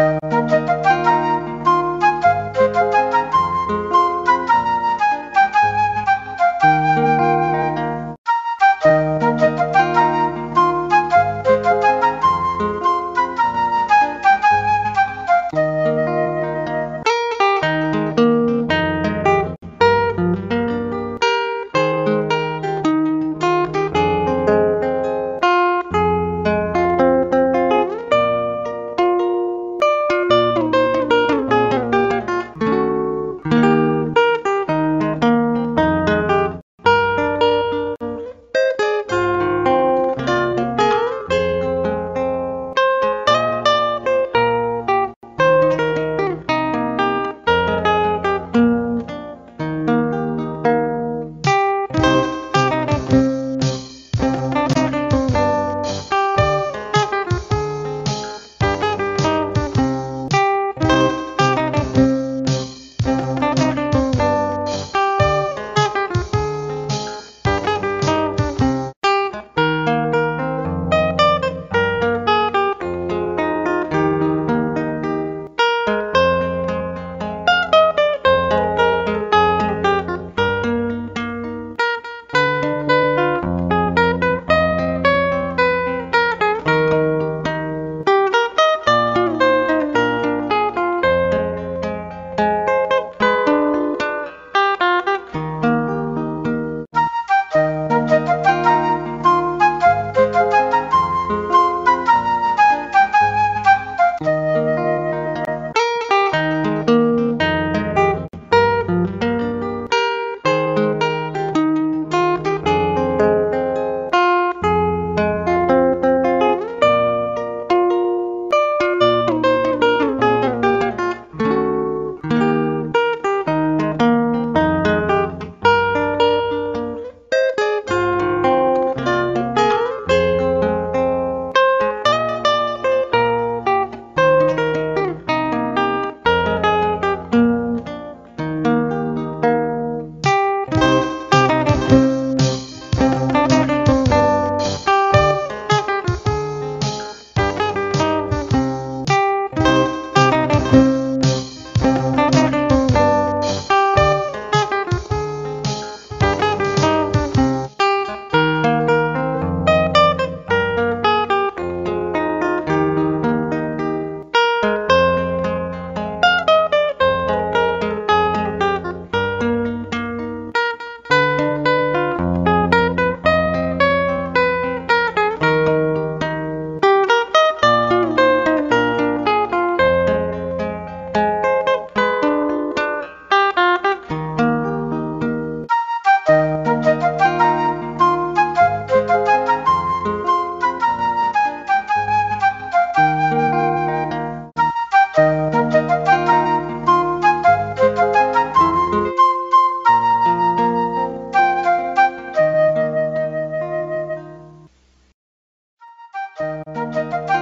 you. Música